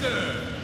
Thunder.